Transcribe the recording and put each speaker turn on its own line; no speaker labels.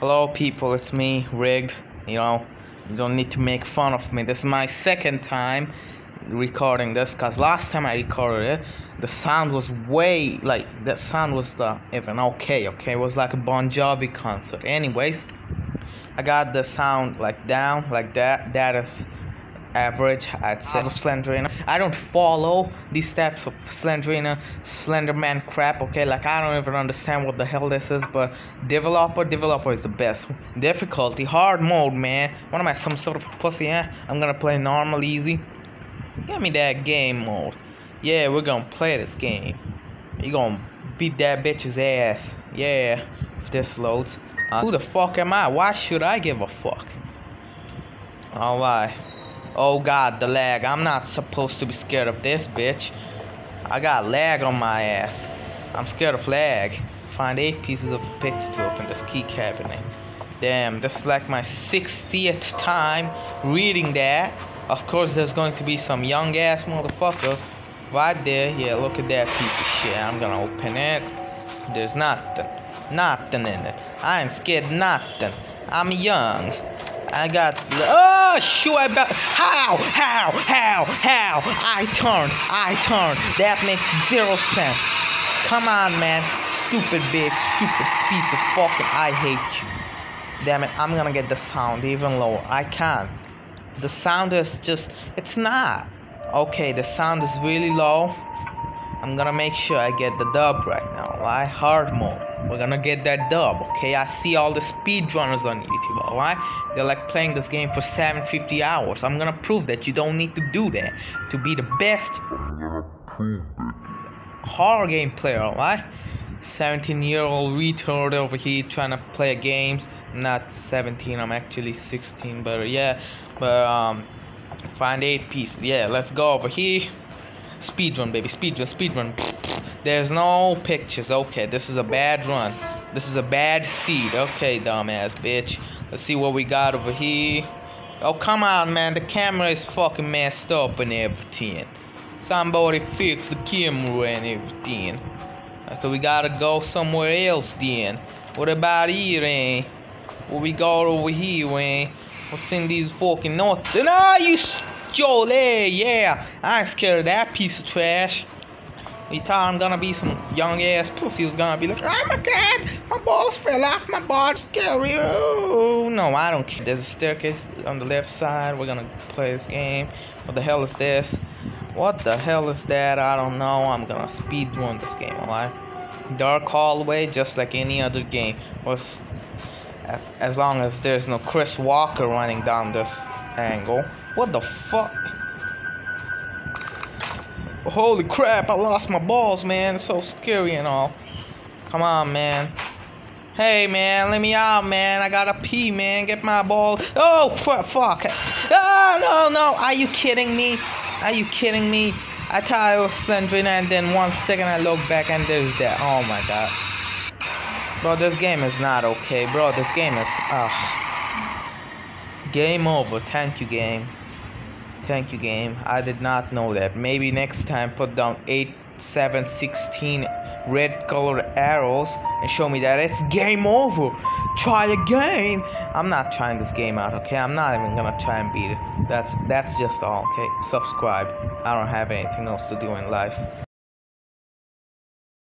Hello, people, it's me, Rigged. You know, you don't need to make fun of me. This is my second time recording this because last time I recorded it, the sound was way like the sound was the even okay. Okay, it was like a Bon Jovi concert. Anyways, I got the sound like down like that. That is average I'd say of Slenderina. I don't follow these steps of Slenderina, Slenderman crap, okay? Like I don't even understand what the hell this is, but developer, developer is the best. Difficulty, hard mode, man. What am I, some sort of pussy, yeah? I'm gonna play normal, easy. Give me that game mode. Yeah, we're gonna play this game. You gonna beat that bitch's ass. Yeah, if this loads. Uh, who the fuck am I? Why should I give a fuck? Alright. Oh god, the lag. I'm not supposed to be scared of this, bitch. I got lag on my ass. I'm scared of lag. Find eight pieces of a picture to open this key cabinet. Damn, this is like my 60th time reading that. Of course, there's going to be some young ass motherfucker right there. Yeah, look at that piece of shit. I'm gonna open it. There's nothing. Nothing in it. I ain't scared nothing. I'm young. I got. Oh, shoot! I bet. How? How? How? How? I turned. I turned. That makes zero sense. Come on, man. Stupid big, stupid piece of fucking. I hate you. Damn it. I'm gonna get the sound even lower. I can't. The sound is just. It's not. Okay, the sound is really low. I'm gonna make sure I get the dub right now. I Hard mode. We're gonna get that dub, okay? I see all the speedrunners on YouTube, alright? They're like playing this game for 750 hours. I'm gonna prove that you don't need to do that to be the best horror game player, alright? 17 year old retard over here trying to play games. Not 17, I'm actually 16, but yeah, but um, find eight pieces. Yeah, let's go over here. Speedrun, baby, Speed run, speed run. There's no pictures. Okay, this is a bad run. This is a bad seed. Okay, dumbass bitch. Let's see what we got over here. Oh, come on, man. The camera is fucking messed up and everything. Somebody fix the camera and everything. Okay, we gotta go somewhere else then. What about here, eh? What we got over here, eh? What's in these fucking nothing? Ah, you it, yeah. I ain't scared of that piece of trash. You thought I'm gonna be some young ass pussy who's gonna be like, oh my god, my balls fell off my balls, scary. Oh, no, I don't care. There's a staircase on the left side. We're gonna play this game. What the hell is this? What the hell is that? I don't know. I'm gonna speed run this game, alright? Dark hallway, just like any other game. Was as long as there's no Chris Walker running down this angle. What the fuck? Holy crap, I lost my balls, man. It's so scary and all. Come on, man. Hey, man, let me out, man. I gotta pee, man. Get my balls. Oh, fuck. Oh, no, no. Are you kidding me? Are you kidding me? I thought I was Slenderina, and then one second I look back and there's that. Oh, my God. Bro, this game is not okay. Bro, this game is... Uh, game over. Thank you, game. Thank you, game. I did not know that. Maybe next time put down 8, 7, 16 red colored arrows and show me that it's game over. Try again. I'm not trying this game out, okay? I'm not even gonna try and beat it. That's that's just all, okay? Subscribe. I don't have anything else to do in life.